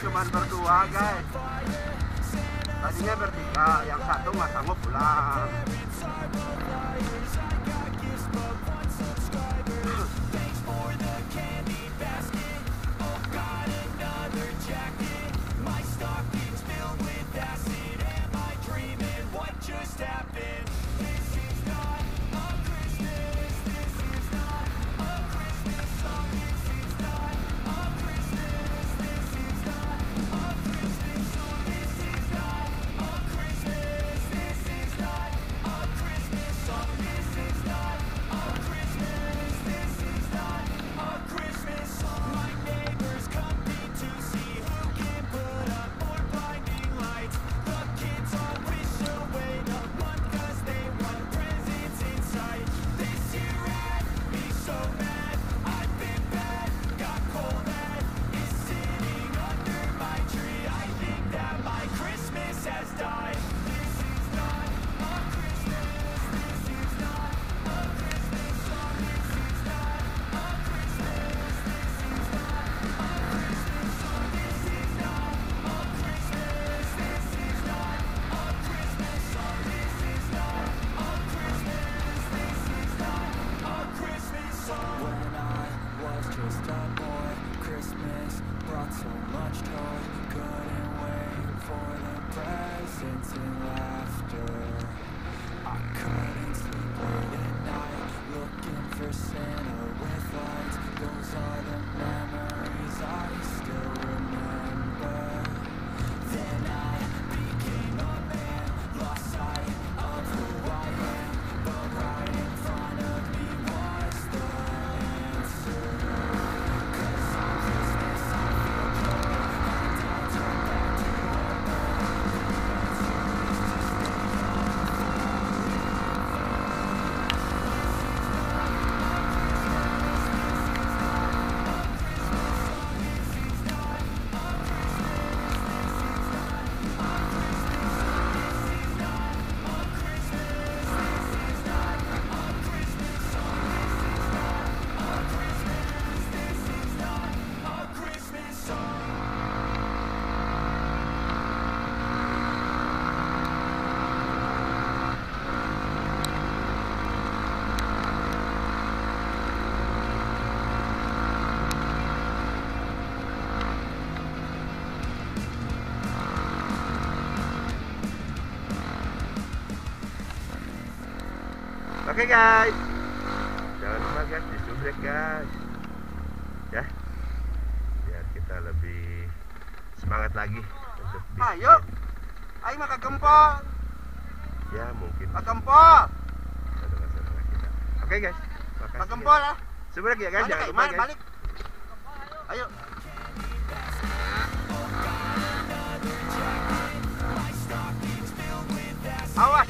cuma berdua guys. Tadinya bertiga yang satu nggak sanggup pulang Oke guys, jangan lupa guys disubrek guys, ya, biar kita lebih semangat lagi untuk bikin. Ayo. Ayo maka gempol, Ya mungkin maka gempol. Oke guys, maka makasih. gempol lah. Subrek ya guys, Balik, jangan lupa balik, guys. balik. Ayo. Awas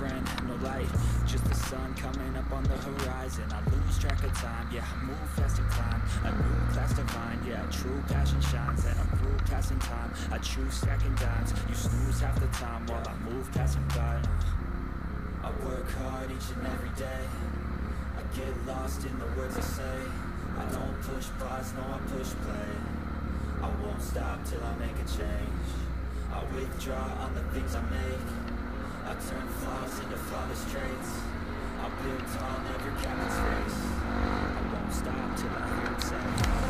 friend. No light, just the sun coming up on the horizon. I lose track of time. Yeah, I move fast and climb. A new class find. Yeah, true passion shines. And I'm through passing time. I choose stacking dimes. You snooze half the time while I move passing by. I work hard each and every day. I get lost in the words I say. I don't push pause, no, I push play. I won't stop till I make a change. I withdraw on the things I make. I turn flaws into flawless traits. I build tall, never cap in space. I won't stop till I hear him say.